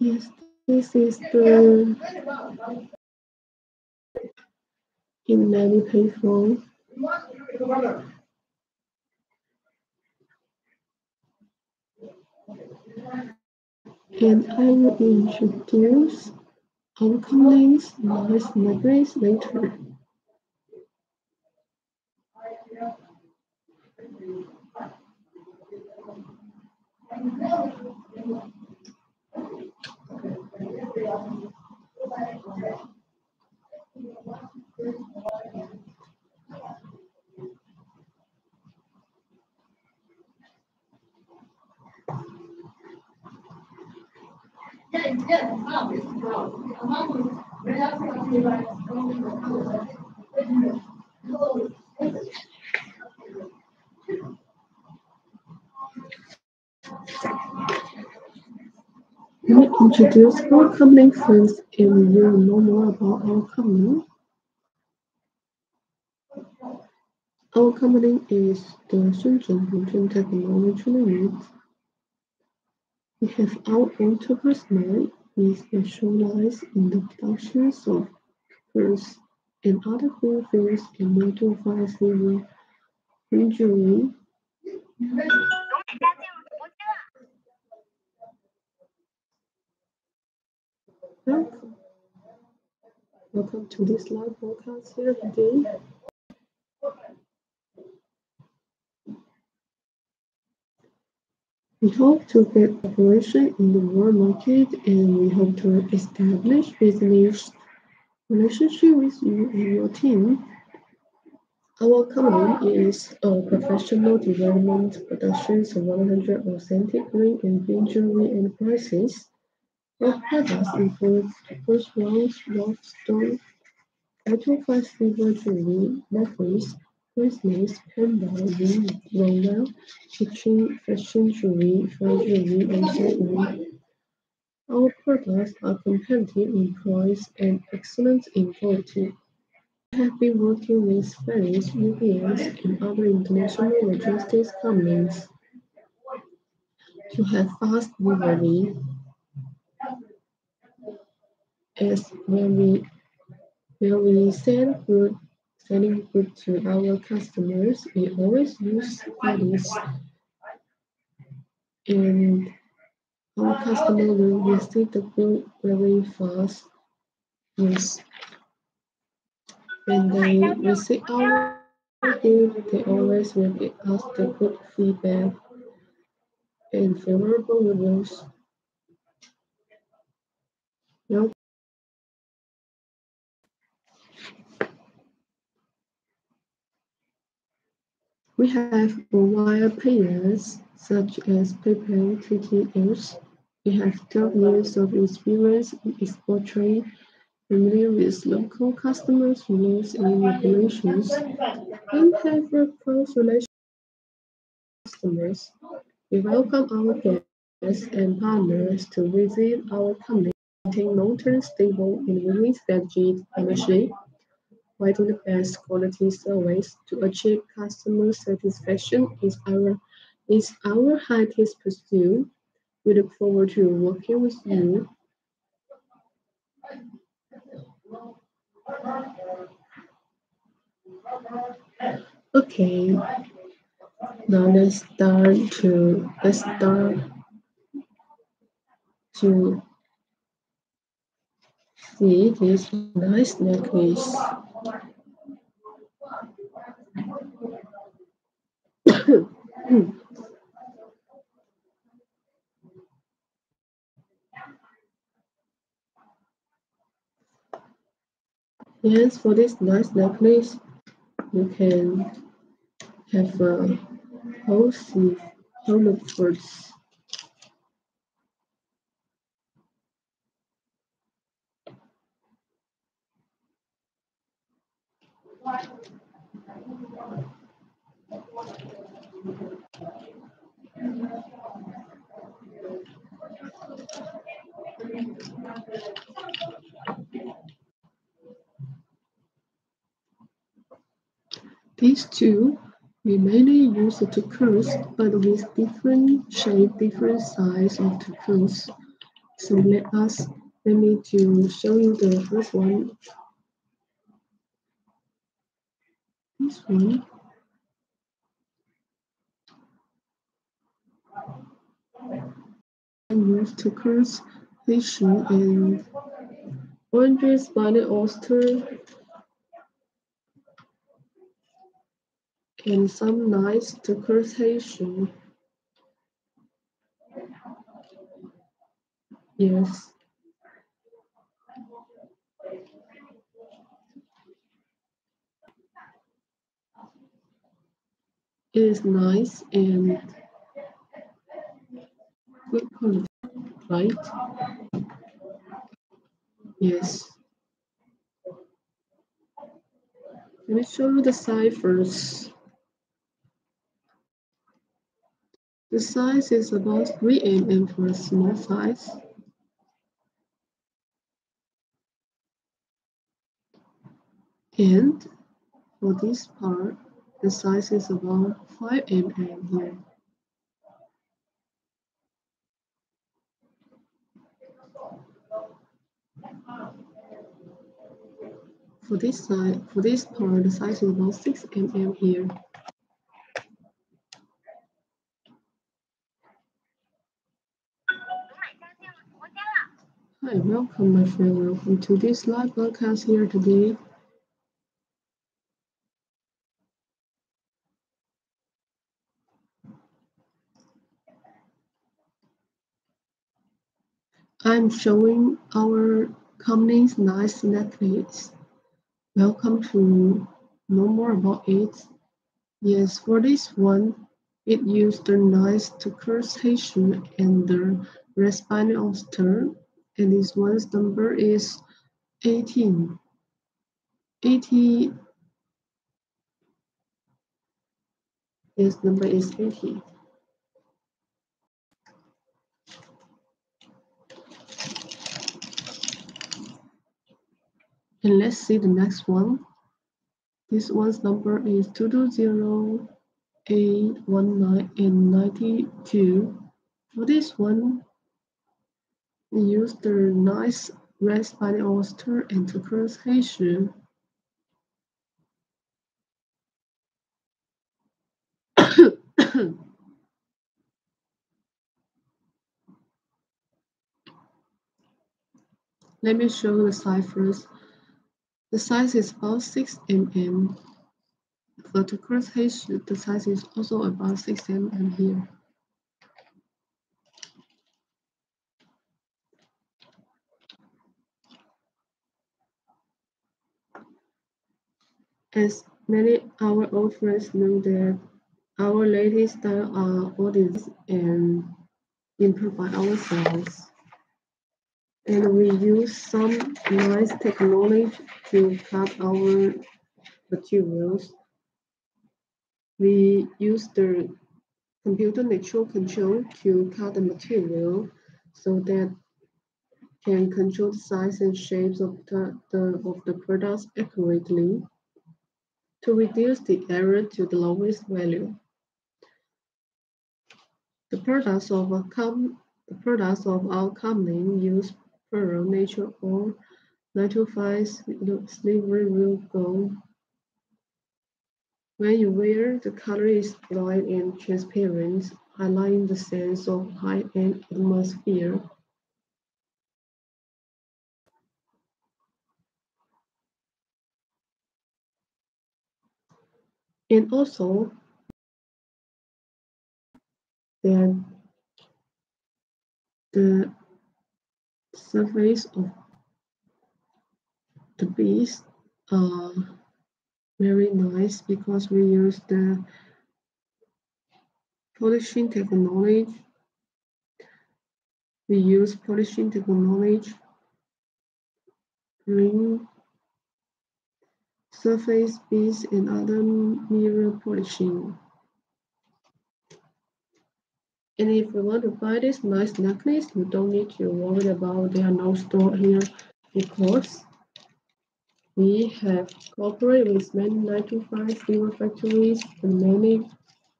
Yes, this is the in many people. And I will introduce company's nice necklace later. Let me introduce our company first and you will know more about our company. Our company is the Shenzhen Hongquan Technology Limited. We have our own Toppers line. We specialize in the production of purse and other fields and metal fire silver jewelry. Welcome. Welcome to this live broadcast here today. We hope to get operation in the world market and we hope to establish business relationship with you and your team. Our company is a professional development production of 100 authentic ring and jewelry enterprises. Our products include first rounds, stone, metal fine silver jewelry, necklace, bracelets, pendant, ring, roller, kitchen, fashion jewelry, fine jewelry, and so on. Our products are competitive in price and excellent in quality. We have been working with various UPS and other international logistics companies to have fast delivery. As when we when we sell good selling food to our customers, we always use this and our customer will receive the good very fast. Yes. When they receive our good, they always will give us the good feedback and favorable reviews. Now, we have mobile payers such as PayPal, TTS. We have 12 years of experience in exporting, familiar with local customers' rules and regulations, and have a close relationship with customers. We welcome our guests and partners to visit our company, maintain long-term stable and winning strategy partnership, providing the best quality service to achieve customer satisfaction is our is our highest pursuit. We look forward to working with you. Okay, now let's start to let's start to see this nice necklace. Yes, for this nice necklace, you can have a whole sleeve helmet first. These two we mainly use the tuckers, but with different shape, different size of tuckers. So let us let me to show you the first one. This one. I use tuckers, fishing, and oranges, spiny oyster, and some nice decoration. Yes. It is nice and good quality, right? Yes. Let me show you the ciphers. The size is about 3 mm for a small size. And for this part, the size is about 5 mm here. For this side, for this part, the size is about 6 mm here. Hi, welcome my friend. Welcome to this live broadcast here today. I'm showing our company's nice necklace. Welcome to know more about it. Yes, for this one, it used the nice decoration and the red spiny oyster and this one's number is 18. 80. This number is 80. And let's see the next one. This one's number is 220 819 and 92. For this one, use the nice red spiny oyster and turquoise Haitian. Let me show the ciphers. The size is about 6 mm. For the cross Haitian, the size is also about 6 mm here. As many our old friends know that our latest style are audits and improved by ourselves. And we use some nice technology to cut our materials. We use the computer natural control to cut the material so that can control the size and shapes of the, the of the products accurately to reduce the error to the lowest value. The products of a com the products of our company use pearl nature or 925 silver real gold. When you wear, the color is bright and transparent, highlighting the sense of high-end atmosphere. And also, that the surface of the bees are very nice because we use the polishing technology. We use polishing technology, surface beads and other mirror polishing. And if you want to buy this nice necklace, you don't need to worry about there are no store here because we have cooperated with many 9 to 5 silver factories and many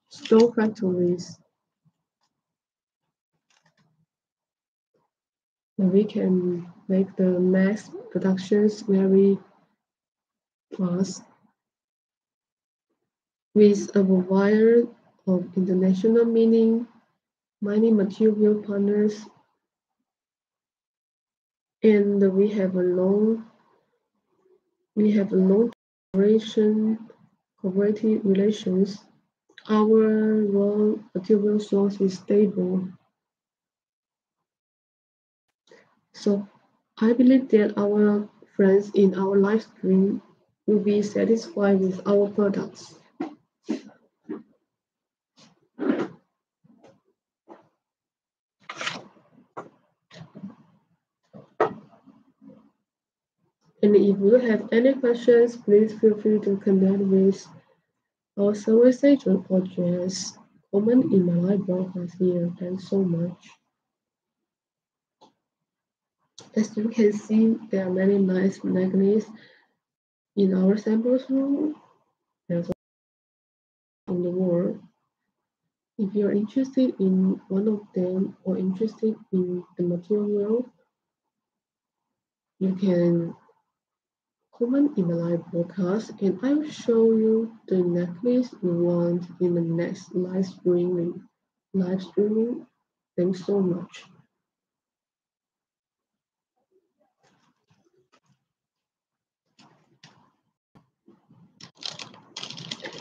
stone factories. And we can make the mass productions very fast with a variety of international mining, mining material partners, and we have a long we have a long duration cooperative relations. Our raw material source is stable. So I believe that our friends in our live stream will be satisfied with our products. And if you have any questions, please feel free to connect with our service agent or just comment in my live broadcast here. Thanks so much. As you can see, there are many nice magnets in our samples room. There's on the wall. If you're interested in one of them or interested in the material, you can comment in the live broadcast and I will show you the necklace you want in the next live streaming. Live streaming. Thanks so much.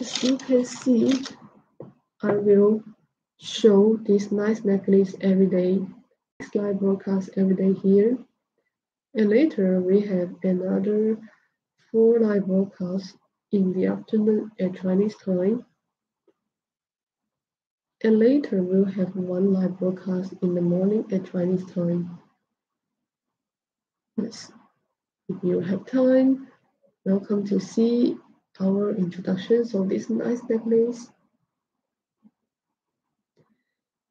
As you can see, I will show this nice necklace every day. Live broadcast every day here. And later we have another four live broadcasts in the afternoon at Chinese time. And later we'll have one live broadcast in the morning at Chinese time. Yes. If you have time, welcome to see our introductions of this nice necklace.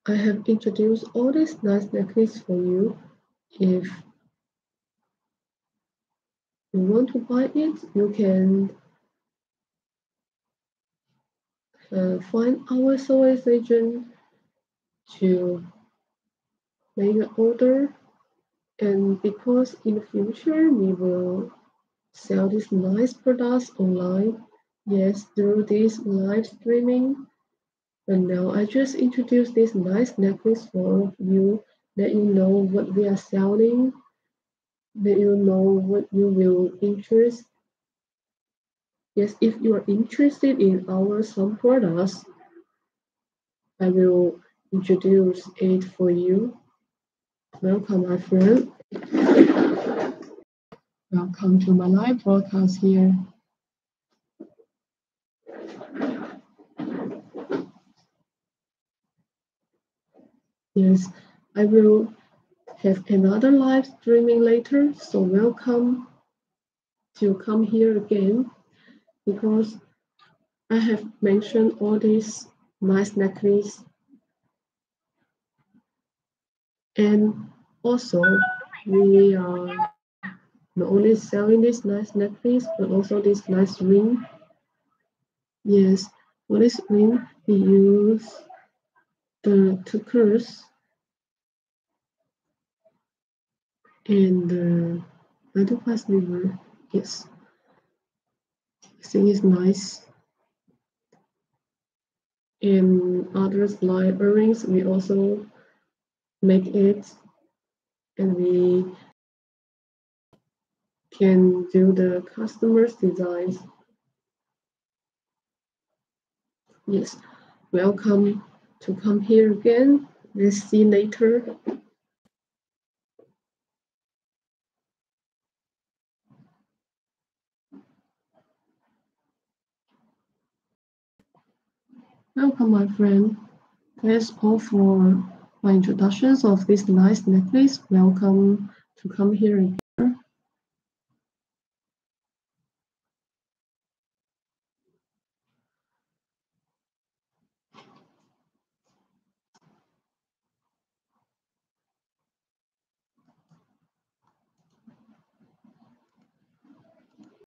I have introduced all this nice necklace for you. If you want to buy it, you can uh, find our service agent to make an order. And because in the future we will sell these nice products online, yes, through this live streaming. But now I just introduced this nice necklace for you, let you know what we are selling that you know what you will interest. Yes, if you are interested in our some products, I will introduce it for you. Welcome, my friend. Welcome to my live broadcast here. Yes, I will have another live streaming later. So welcome to come here again because I have mentioned all these nice necklace and also we are not only selling this nice necklace but also this nice ring. Yes, for this ring? We use the turquoise and uh, another fast liver yes I think it's nice. And other slide earrings we also make it and we can do the customer's designs yes welcome to come here again let's see later Welcome, my friend. That's all for my introductions of this nice necklace. Welcome to come here